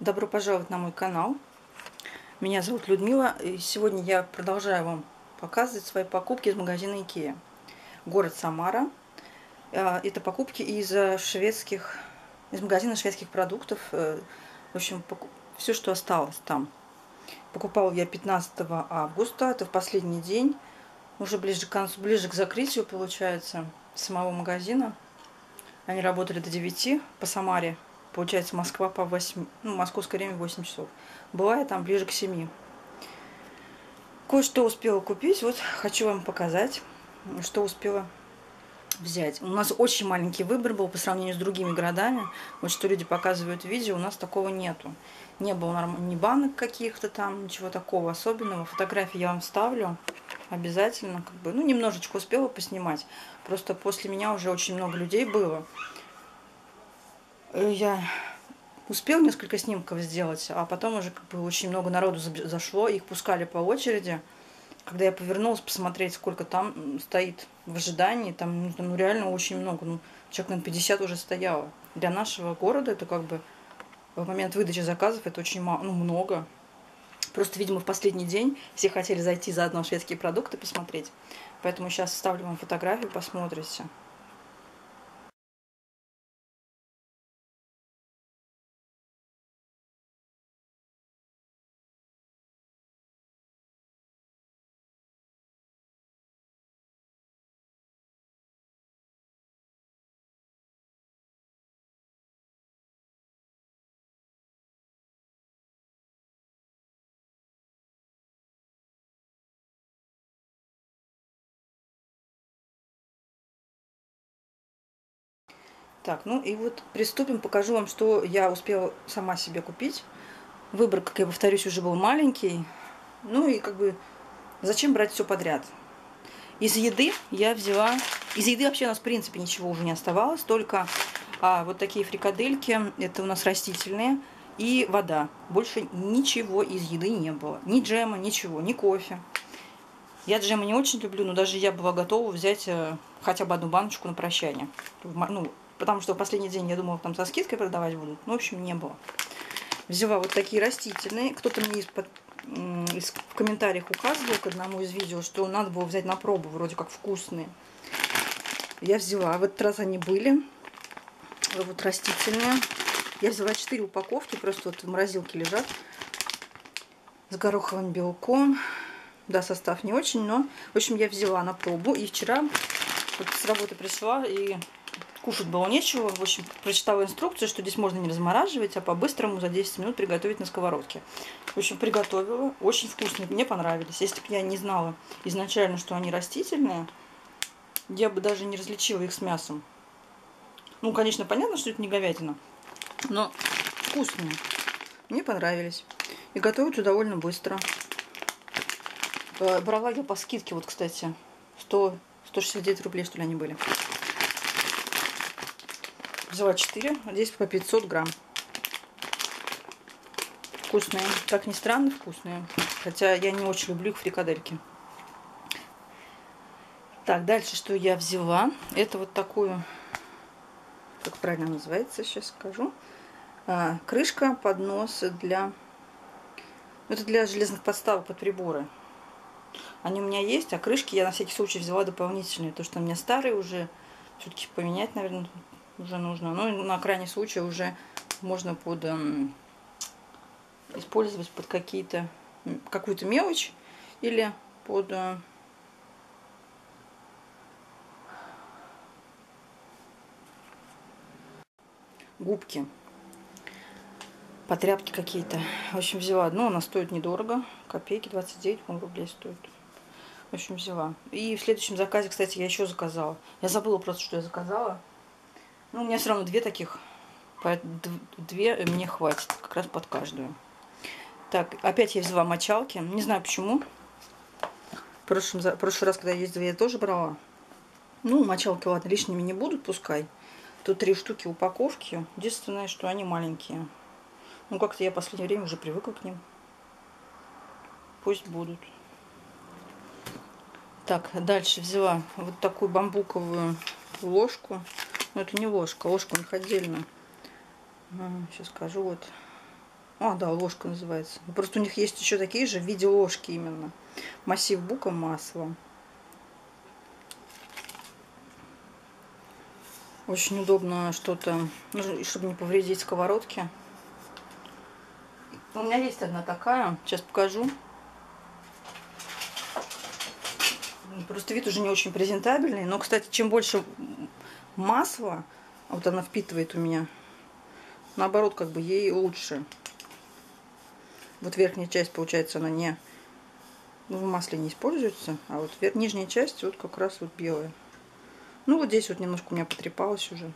Добро пожаловать на мой канал. Меня зовут Людмила, и сегодня я продолжаю вам показывать свои покупки из магазина Икея. Город Самара. А, это покупки из э, шведских, из магазина шведских продуктов. Э, в общем, все, что осталось там. Покупала я 15 августа, это в последний день, уже ближе к концу, ближе к закрытию, получается, самого магазина. Они работали до 9 по Самаре. Получается, Москва по 8, ну, московское время 8 часов. Была я там ближе к 7. Кое-что успела купить. Вот хочу вам показать, что успела взять. У нас очень маленький выбор был по сравнению с другими городами. Вот что люди показывают в видео, у нас такого нету. Не было норм... ни банок каких-то там, ничего такого особенного. Фотографии я вам вставлю обязательно. Как бы, ну, немножечко успела поснимать. Просто после меня уже очень много людей было. Э, я успел несколько снимков сделать, а потом уже как бы очень много народу зашло, их пускали по очереди. Когда я повернулась посмотреть, сколько там стоит в ожидании, там ну, реально очень много, ну человек на 50 уже стояло. Для нашего города это как бы в момент выдачи заказов это очень мало, ну много. Просто, видимо, в последний день все хотели зайти заодно шведские продукты посмотреть. Поэтому сейчас ставлю вам фотографию, посмотрите. Так, ну и вот приступим, покажу вам, что я успела сама себе купить. Выбор, как я повторюсь, уже был маленький. Ну и как бы зачем брать все подряд? Из еды я взяла... Из еды вообще у нас в принципе ничего уже не оставалось, только а, вот такие фрикадельки, это у нас растительные, и вода. Больше ничего из еды не было. Ни джема, ничего, ни кофе. Я джема не очень люблю, но даже я была готова взять э, хотя бы одну баночку на прощание. Ну, потому что в последний день я думала, там со скидкой продавать будут. Ну, в общем, не было. Взяла вот такие растительные. Кто-то мне из, под, из в комментариях указывал к одному из видео, что надо было взять на пробу, вроде как вкусные. Я взяла. В этот раз они были. Вот растительные. Я взяла 4 упаковки, просто вот в морозилке лежат. С гороховым белком. Да, состав не очень, но, в общем, я взяла на пробу. И вчера вот с работы пришла и Кушать было нечего. В общем, прочитала инструкцию, что здесь можно не размораживать, а по-быстрому за 10 минут приготовить на сковородке. В общем, приготовила. Очень вкусные. Мне понравились. Если бы я не знала изначально, что они растительные, я бы даже не различила их с мясом. Ну, конечно, понятно, что это не говядина, но вкусные. Мне понравились. И готовятся довольно быстро. Э, брала я по скидке, вот, кстати, 100, 169 рублей, что ли, они были. Взяла 4, а здесь по 500 грамм. Вкусные. Как ни странно, вкусные. Хотя я не очень люблю их фрикадельки. Так, дальше что я взяла? Это вот такую, как правильно называется, сейчас скажу. А, крышка, поднос для... Это для железных подставок под приборы. Они у меня есть, а крышки я на всякий случай взяла дополнительные. То, что у меня старые уже. Все-таки поменять, наверное, уже нужно. Ну, на крайний случай уже можно под эм, использовать под какие-то какую-то мелочь или под э, губки по тряпке какие-то. В общем, взяла одну, она стоит недорого, копейки 29 рублей стоит. В общем, взяла. И в следующем заказе, кстати, я еще заказала. Я забыла просто, что я заказала. Ну, у меня все равно две таких. Две мне хватит, как раз под каждую. Так, опять я взяла мочалки. Не знаю почему. В прошлый раз, когда я ездила, я тоже брала. Ну, мочалки, ладно, лишними не будут, пускай. Тут три штуки упаковки. Единственное, что они маленькие. Ну, как-то я в последнее время уже привыкла к ним. Пусть будут. Так, дальше взяла вот такую бамбуковую ложку. Но это не ложка, ложка у них отдельно. Сейчас скажу, вот. А, да, ложка называется. Просто у них есть еще такие же в виде ложки именно. Массив бука масла. Очень удобно что-то, ну, чтобы не повредить сковородки. У меня есть одна такая, сейчас покажу. Просто вид уже не очень презентабельный. Но, кстати, чем больше масла, вот она впитывает у меня, наоборот, как бы ей лучше. Вот верхняя часть, получается, она не ну, в масле не используется, а вот нижняя часть вот как раз вот белая. Ну, вот здесь вот немножко у меня потрепалась уже.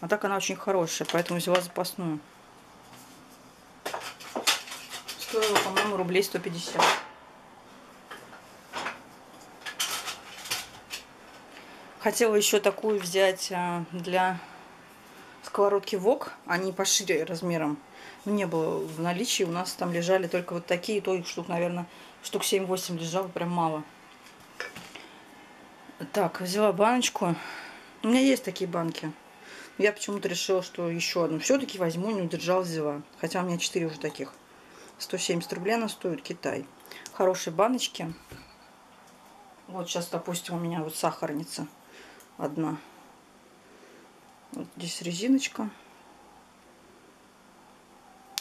А так она очень хорошая, поэтому взяла запасную. Стоила, по-моему, рублей 150. Хотела еще такую взять а, для сковородки ВОК. Они пошире размером. Не было в наличии. У нас там лежали только вот такие. То их штук, наверное, штук 7-8 лежало. Прям мало. Так, взяла баночку. У меня есть такие банки. Я почему-то решила, что еще одну все-таки возьму, не удержалась, взяла. Хотя у меня 4 уже таких. 170 рублей она стоит, Китай. Хорошие баночки. Вот сейчас, допустим, у меня вот сахарница одна. Вот здесь резиночка.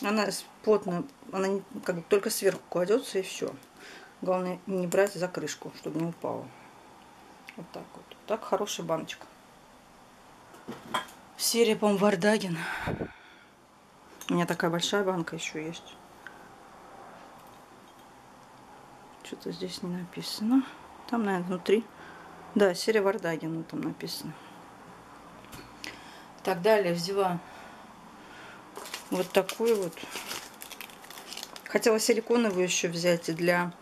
Она плотно, она как бы только сверху кладется и все. Главное не брать за крышку, чтобы не упало. Вот так вот. Так хорошая баночка. Серия, по-моему, Вардагин. У меня такая большая банка еще есть. Что-то здесь не написано. Там, наверное, внутри да, серия Вардагина там написано. Так, далее взяла вот такую вот. Хотела силиконовую еще взять для...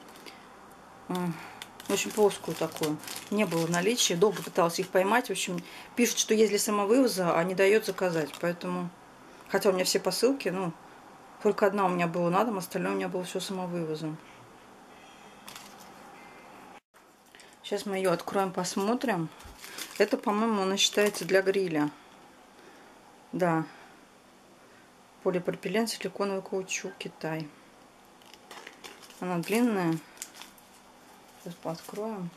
В общем, плоскую такую. Не было наличия. Долго пыталась их поймать. В общем, пишут, что есть для самовывоза, а не дает заказать. Поэтому... Хотя у меня все посылки, ну... Только одна у меня была на дом, остальное у меня было все самовывозом. Сейчас мы ее откроем, посмотрим. Это, по-моему, она считается для гриля. Да. Полипропилен, силиконовый каучук, Китай. Она длинная. Сейчас пооткроем.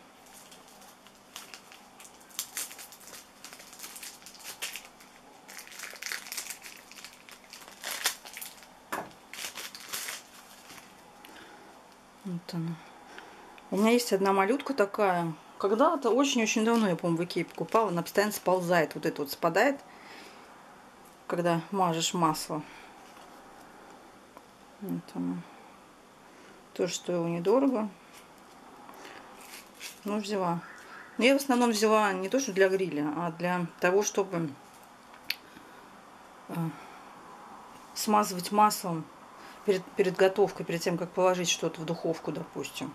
Вот она. У меня есть одна малютка такая. Когда-то очень-очень давно, я, по-моему, в Икее покупала. Она постоянно сползает. Вот это вот спадает, когда мажешь масло. Вот она. Тоже стоило недорого. Ну, взяла. Но я в основном взяла не то, что для гриля, а для того, чтобы э, смазывать маслом перед, перед готовкой, перед тем, как положить что-то в духовку, допустим.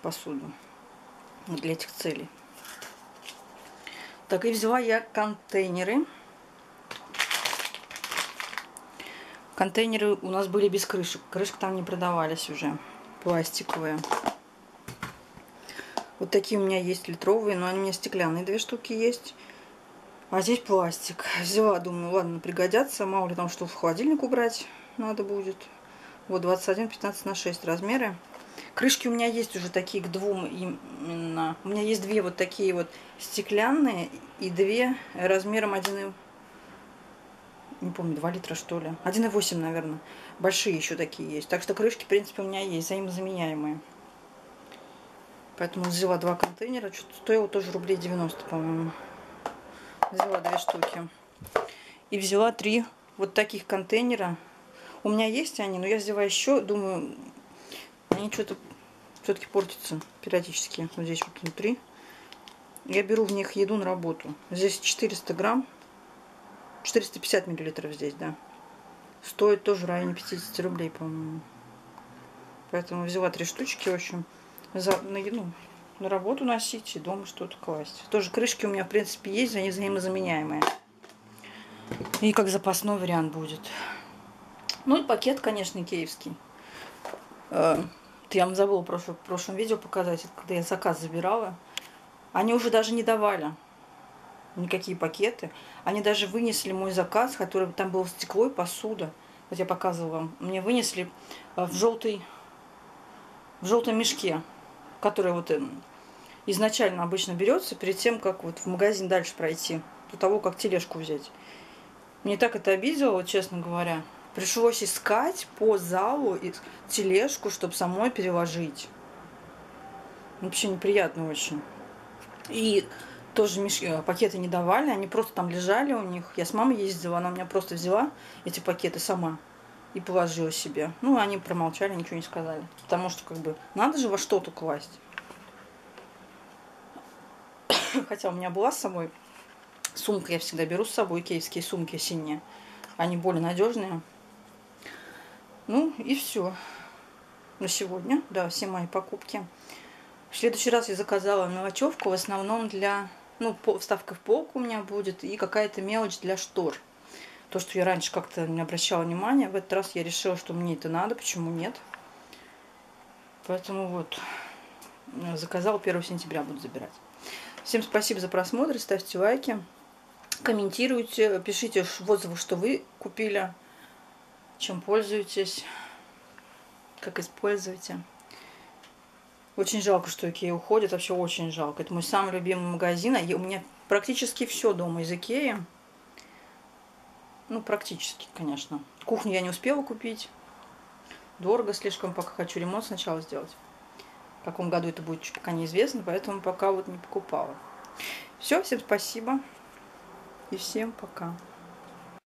Посуду для этих целей. Так, и взяла я контейнеры. Контейнеры у нас были без крышек. Крышки там не продавались уже. Пластиковые. Вот такие у меня есть литровые, но они у меня стеклянные. Две штуки есть. А здесь пластик. Взяла, думаю, ладно, пригодятся. Мало ли там что в холодильник убрать надо будет. Вот 21, 15 на 6 размеры. Крышки у меня есть уже такие к двум именно. У меня есть две вот такие вот стеклянные и две размером 1, не помню, 2 литра что ли. 1,8, наверное. Большие еще такие есть. Так что крышки, в принципе, у меня есть, взаимозаменяемые. Поэтому взяла два контейнера. Что-то стоило тоже рублей 90, по-моему. Взяла две штуки. И взяла три вот таких контейнера. У меня есть они, но я взяла еще, думаю, они что-то все-таки портятся периодически. Вот здесь вот внутри. Я беру в них еду на работу. Здесь 400 грамм. 450 миллилитров здесь, да. Стоит тоже в районе 50 рублей, по-моему. Поэтому взяла три штучки, в общем, за, на, ну, на работу носить и дома что-то класть. Тоже крышки у меня, в принципе, есть, они взаимозаменяемые. И как запасной вариант будет. Ну и пакет, конечно, киевский. Э, я вам забыла в прошлом, в прошлом видео показать, когда я заказ забирала. Они уже даже не давали. никакие пакеты. Они даже вынесли мой заказ, который там был стекло и посуда. Вот я показывала вам. Мне вынесли э, в желтый, в желтом мешке, который вот эм, изначально обычно берется перед тем, как вот в магазин дальше пройти, до того, как тележку взять. Мне так это обидело, честно говоря. Пришлось искать по залу тележку, чтобы самой переложить. Вообще неприятно очень. И тоже меш... Э, пакеты не давали, они просто там лежали у них. Я с мамой ездила, она у меня просто взяла эти пакеты сама и положила себе. Ну, они промолчали, ничего не сказали. Потому что, как бы, надо же во что-то класть. Хотя у меня была с собой сумка, я всегда беру с собой киевские сумки синие. Они более надежные. Ну и все на сегодня. Да, все мои покупки. В следующий раз я заказала мелочевку в основном для... Ну, вставка в полку у меня будет и какая-то мелочь для штор. То, что я раньше как-то не обращала внимания, в этот раз я решила, что мне это надо, почему нет. Поэтому вот, заказала 1 сентября, буду забирать. Всем спасибо за просмотр, ставьте лайки, комментируйте, пишите отзывы, что вы купили, чем пользуетесь, как используете. Очень жалко, что Икея уходит, вообще очень жалко. Это мой самый любимый магазин, а у меня практически все дома из Икеи. Ну, практически, конечно. Кухню я не успела купить. Дорого слишком, пока хочу ремонт сначала сделать. В каком году это будет, пока неизвестно, поэтому пока вот не покупала. Все, всем спасибо. И всем пока.